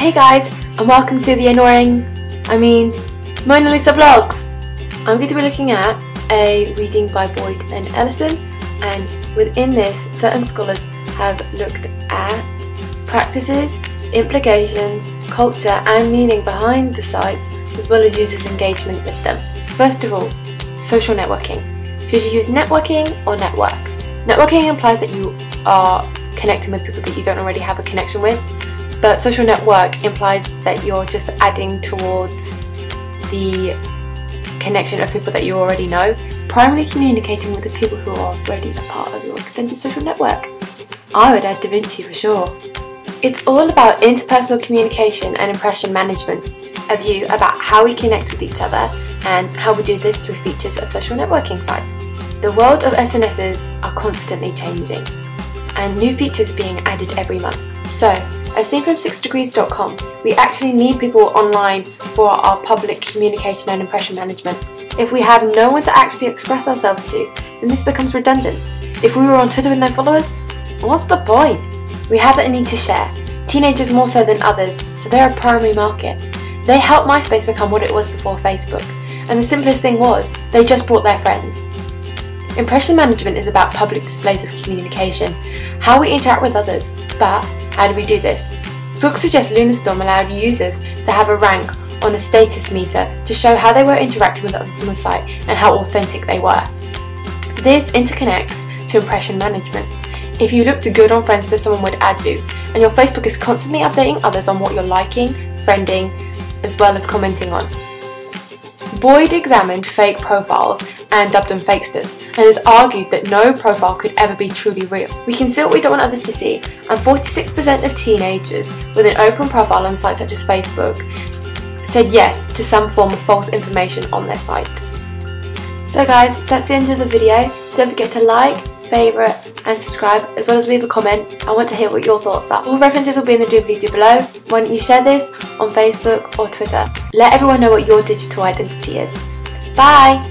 Hey guys, and welcome to the annoying, I mean, Mona Lisa vlogs. I'm going to be looking at a reading by Boyd and Ellison, and within this, certain scholars have looked at practices, implications, culture, and meaning behind the sites, as well as users' engagement with them. First of all, social networking. Should you use networking or network? Networking implies that you are connecting with people that you don't already have a connection with, but social network implies that you're just adding towards the connection of people that you already know, primarily communicating with the people who are already a part of your extended social network. I would add Da Vinci for sure. It's all about interpersonal communication and impression management, a view about how we connect with each other and how we do this through features of social networking sites. The world of SNSs are constantly changing and new features being added every month. So, from 6degrees.com, we actually need people online for our public communication and impression management. If we have no one to actually express ourselves to, then this becomes redundant. If we were on Twitter with no followers, what's the point? We have a need to share, teenagers more so than others, so they're a primary market. They helped MySpace become what it was before Facebook, and the simplest thing was, they just brought their friends. Impression management is about public displays of communication, how we interact with others, but how do we do this? Skog suggests Lunarstorm allowed users to have a rank on a status meter to show how they were interacting with others on the site and how authentic they were. This interconnects to impression management. If you looked good on friends that someone would add you, and your Facebook is constantly updating others on what you're liking, friending, as well as commenting on. Boyd examined fake profiles and dubbed them fakesters, and has argued that no profile could ever be truly real. We can see what we don't want others to see, and 46% of teenagers with an open profile on sites such as Facebook said yes to some form of false information on their site. So guys, that's the end of the video. Don't forget to like, favourite and subscribe as well as leave a comment. I want to hear what your thoughts are. All references will be in the doobly-doo below. Why don't you share this on Facebook or Twitter. Let everyone know what your digital identity is. Bye!